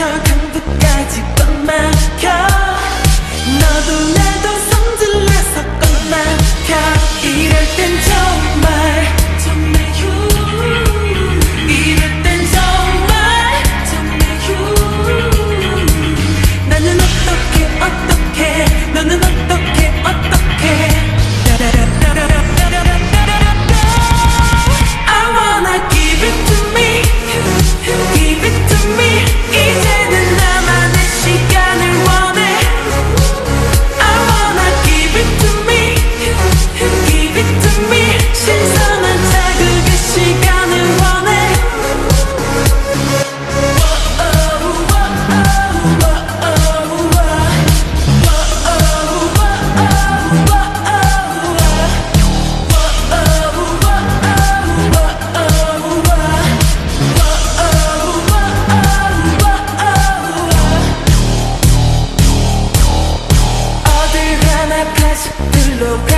서부까지 꽉 막혀. 너도 나도 love